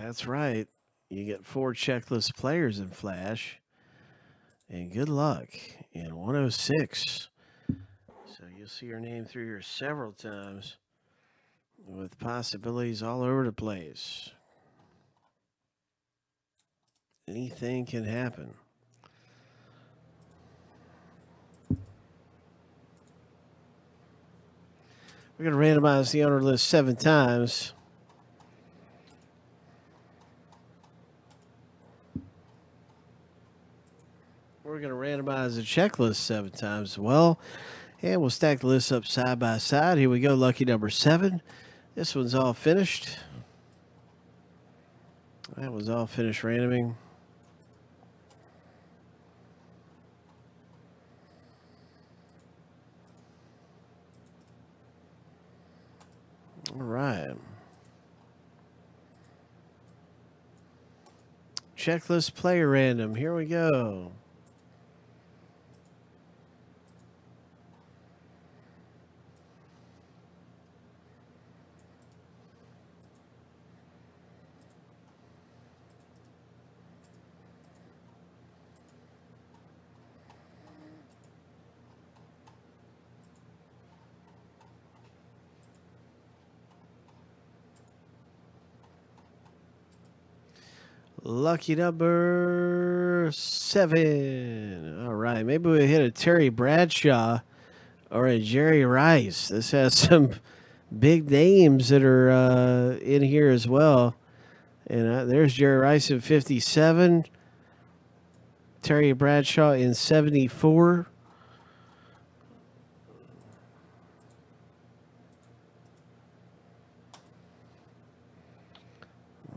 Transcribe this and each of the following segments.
That's right. You get four checklist players in Flash. And good luck in 106. So you'll see your name through here several times with possibilities all over the place. Anything can happen. We're going to randomize the owner list seven times. We're going to randomize the checklist seven times as well. And we'll stack the list up side by side. Here we go, lucky number seven. This one's all finished. That was all finished randoming. All right. Checklist player random. Here we go. Lucky number seven. All right. Maybe we hit a Terry Bradshaw or a Jerry Rice. This has some big names that are uh, in here as well. And uh, there's Jerry Rice in 57, Terry Bradshaw in 74.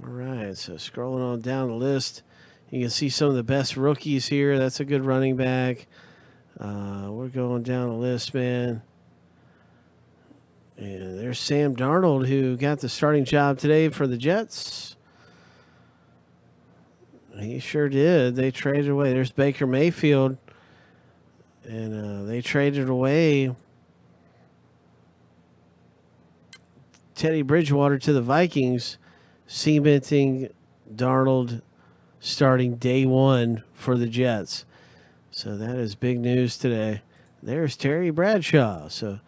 All right, so scrolling on down the list, you can see some of the best rookies here. That's a good running back. Uh, we're going down the list, man. And there's Sam Darnold, who got the starting job today for the Jets. He sure did. They traded away. There's Baker Mayfield, and uh, they traded away Teddy Bridgewater to the Vikings cementing Darnold starting day one for the Jets. So that is big news today. There's Terry Bradshaw. So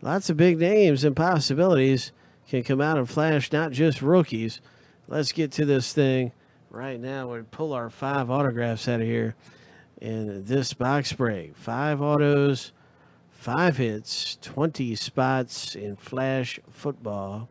lots of big names and possibilities can come out and flash, not just rookies. Let's get to this thing right now. we pull our five autographs out of here in this box break. Five autos, five hits, 20 spots in flash football.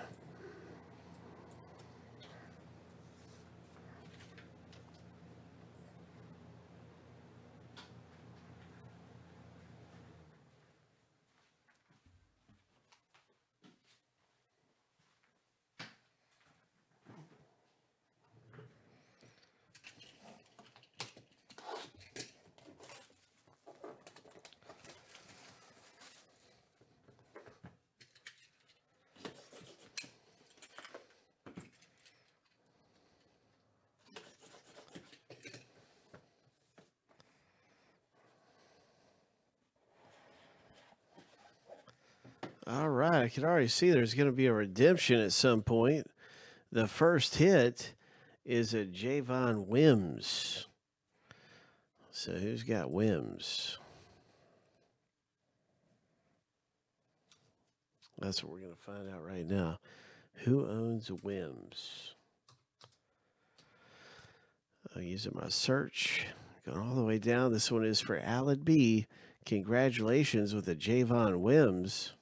All right, I can already see there's going to be a redemption at some point. The first hit is a Javon Wims. So who's got Wims? That's what we're going to find out right now. Who owns Wims? I'm using my search. Going all the way down. This one is for Alan B. Congratulations with a Javon Wims.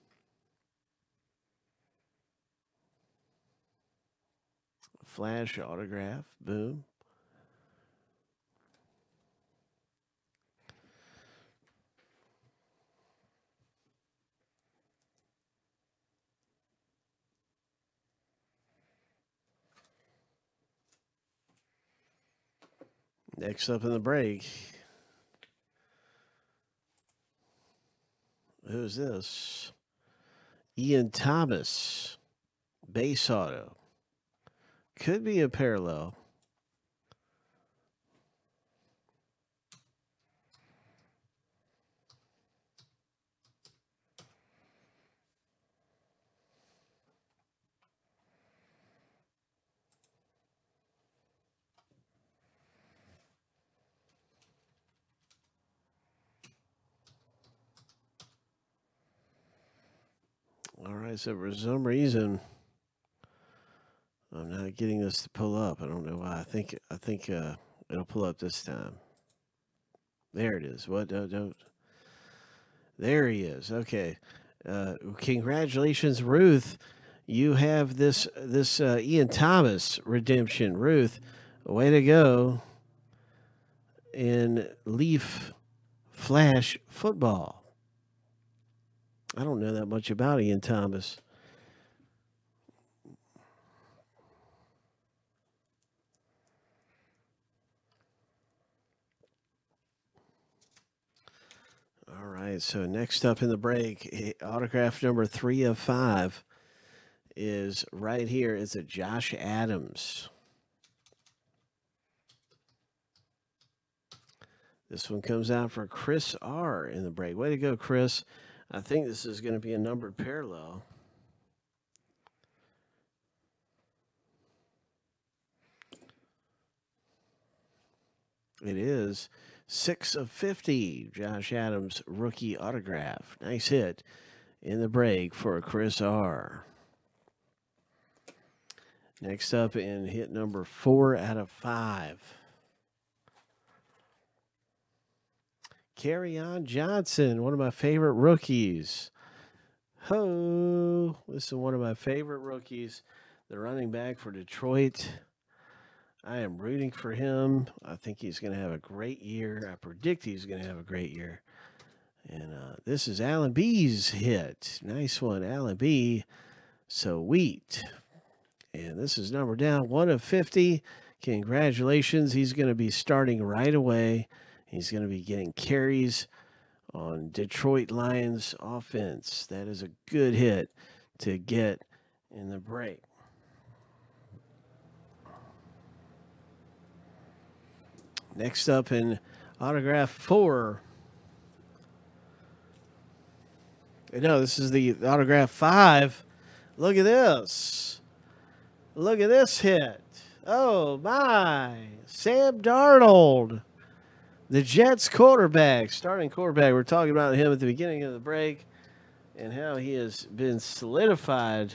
Flash autograph. Boom. Next up in the break. Who's this? Ian Thomas, base auto could be a parallel. All right, so for some reason. I'm not getting this to pull up. I don't know why. I think I think uh, it'll pull up this time. There it is. What? Don't, don't. There he is. Okay. Uh, congratulations, Ruth. You have this this uh, Ian Thomas redemption, Ruth. Way to go in Leaf Flash football. I don't know that much about Ian Thomas. All right, so next up in the break, autograph number three of five is right here. It's a Josh Adams. This one comes out for Chris R in the break. Way to go, Chris. I think this is going to be a numbered parallel. It is six of 50. Josh Adams rookie autograph. Nice hit in the break for Chris R. Next up in hit number four out of five. Kerryon Johnson, one of my favorite rookies. Ho! This is one of my favorite rookies. The running back for Detroit. I am rooting for him. I think he's going to have a great year. I predict he's going to have a great year. And uh, this is Alan B's hit. Nice one, Alan B. So wheat. And this is number down, one of 50. Congratulations. He's going to be starting right away. He's going to be getting carries on Detroit Lions offense. That is a good hit to get in the break. Next up in autograph four. No, this is the autograph five. Look at this. Look at this hit. Oh my. Sam Darnold. The Jets quarterback, starting quarterback. We're talking about him at the beginning of the break and how he has been solidified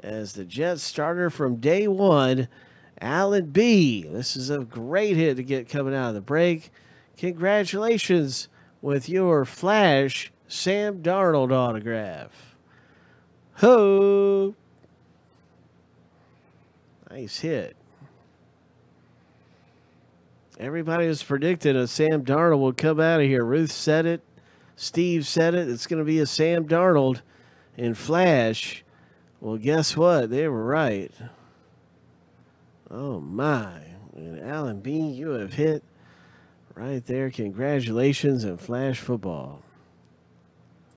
as the Jets starter from day one. Alan B. This is a great hit to get coming out of the break. Congratulations with your flash Sam Darnold autograph. Ho! Nice hit. Everybody was predicting a Sam Darnold would come out of here. Ruth said it. Steve said it. It's going to be a Sam Darnold in Flash. Well, guess what? They were right. Oh, my. And Alan Bean, you have hit right there. Congratulations and Flash football.